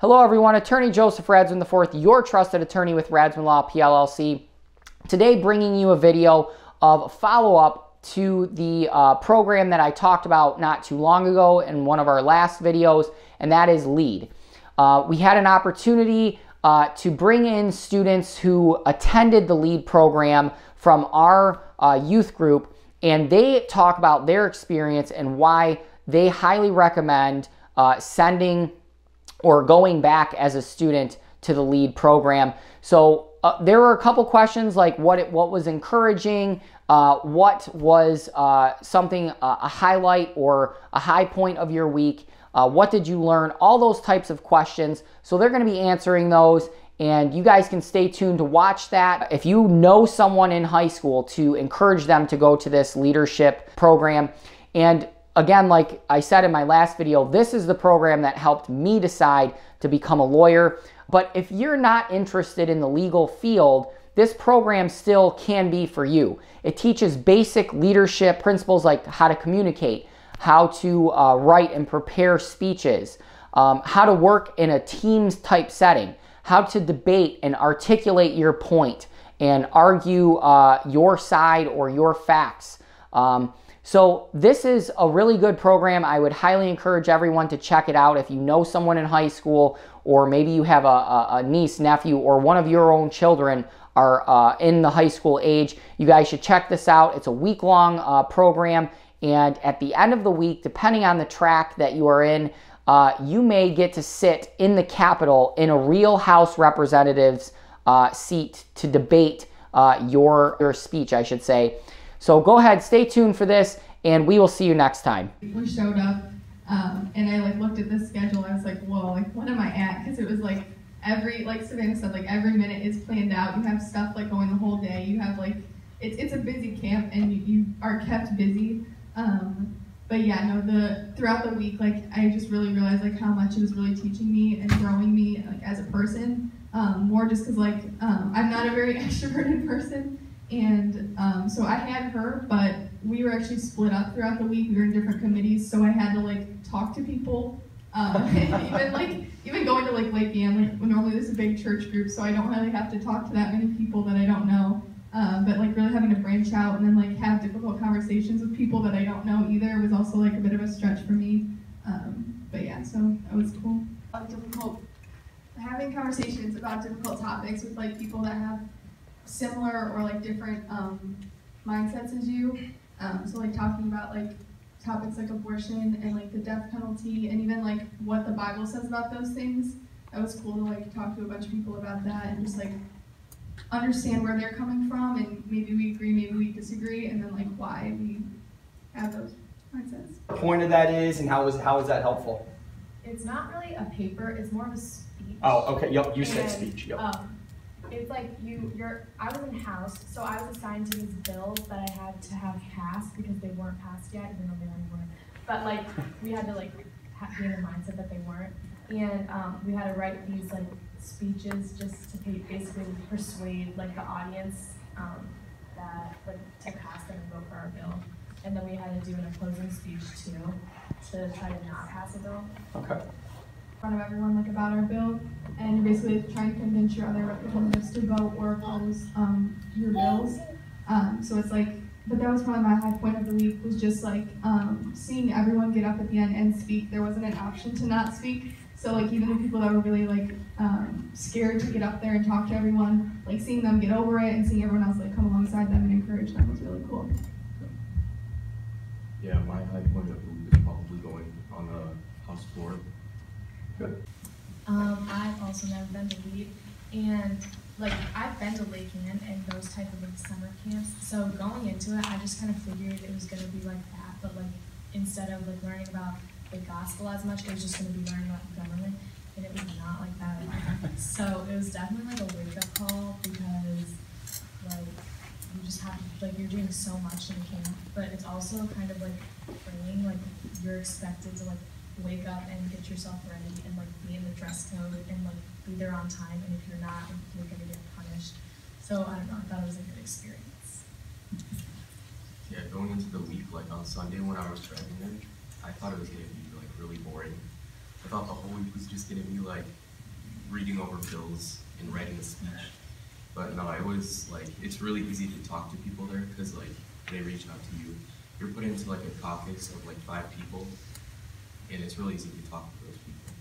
Hello, everyone. Attorney Joseph Radzwion IV, your trusted attorney with Radzwion Law PLLC. Today, bringing you a video of follow up to the uh, program that I talked about not too long ago in one of our last videos, and that is LEAD. Uh, we had an opportunity uh, to bring in students who attended the LEAD program from our uh, youth group, and they talk about their experience and why they highly recommend uh, sending or going back as a student to the lead program. So uh, there were a couple questions like what it, what was encouraging, uh, what was uh, something uh, a highlight or a high point of your week, uh, what did you learn, all those types of questions. So they're going to be answering those. And you guys can stay tuned to watch that. If you know someone in high school, to encourage them to go to this leadership program. And Again, like I said in my last video, this is the program that helped me decide to become a lawyer. But if you're not interested in the legal field, this program still can be for you. It teaches basic leadership principles like how to communicate, how to uh, write and prepare speeches, um, how to work in a teams type setting, how to debate and articulate your point and argue uh, your side or your facts. Um, so this is a really good program. I would highly encourage everyone to check it out. If you know someone in high school or maybe you have a, a niece, nephew, or one of your own children are uh, in the high school age, you guys should check this out. It's a week-long uh, program and at the end of the week, depending on the track that you are in, uh, you may get to sit in the Capitol in a real House Representatives uh, seat to debate uh, your, your speech, I should say. So go ahead, stay tuned for this, and we will see you next time. We showed up, um, and I like looked at the schedule. I was like, whoa, like what am I at? Because it was like every, like Savannah said, like every minute is planned out. You have stuff like going the whole day. You have like, it's it's a busy camp, and you, you are kept busy. Um, but yeah, no, the throughout the week, like I just really realized like how much it was really teaching me and growing me like as a person. Um, more just because like um, I'm not a very extroverted person, and um, so I had her, but we were actually split up throughout the week. We were in different committees, so I had to like talk to people. Um, even like even going to like Lake Ann, like normally this is a big church group, so I don't really have to talk to that many people that I don't know. Um, but like really having to branch out and then like have difficult conversations with people that I don't know either was also like a bit of a stretch for me. Um, but yeah, so that was cool. Difficult having conversations about difficult topics with like people that have similar or like different um, mindsets as you. Um, so like talking about like topics like abortion and like the death penalty and even like what the Bible says about those things. That was cool to like talk to a bunch of people about that and just like understand where they're coming from and maybe we agree, maybe we disagree, and then like why we have those mindsets. The point of that is, and how is how is that helpful? It's not really a paper; it's more of a speech. Oh, okay. Yep, you said And, speech. Yep. Um, it's like you, you're. I was in house, so I was assigned to these bills that I had to have passed because they weren't passed yet, even though they already were. But like, we had to like be in the mindset that they weren't, and um, we had to write these like speeches just to basically persuade like the audience um, that like to pass them and vote for our bill. And then we had to do an opposing speech too to try to not pass a bill. Okay. Front of everyone like about our bill and you're basically trying to convince your other representatives to vote or oppose um, your bills. Um, so it's like, but that was probably my high point of the week was just like um, seeing everyone get up at the end and speak. There wasn't an option to not speak. So like even the people that were really like um, scared to get up there and talk to everyone, like seeing them get over it and seeing everyone else like come alongside them and encourage them was really cool. Yeah, my high point of the week is probably going on the house floor. Good. Um, I've also never been to LEAD, and like I've been to Lake Ann and those type of like summer camps. So going into it, I just kind of figured it was gonna be like that, but like instead of like learning about the gospel as much, it was just gonna be learning about government, and it was not like that at all. So it was definitely like a wake up call because like you just have like you're doing so much in camp, but it's also kind of like freeing. Like you're expected to like wake up and get yourself ready and like be in the dress code and like be there on time. And if you're not, you're gonna get punished. So I don't know. I thought it was a good experience. Yeah, going into the week, like on Sunday when I was driving in, I thought it was gonna be like really boring. I thought the whole week was just gonna be like reading over bills and writing a speech. But no, I always like it's really easy to talk to people there because like they reach out to you. You're put into like a caucus of like five people, and it's really easy to talk to those people.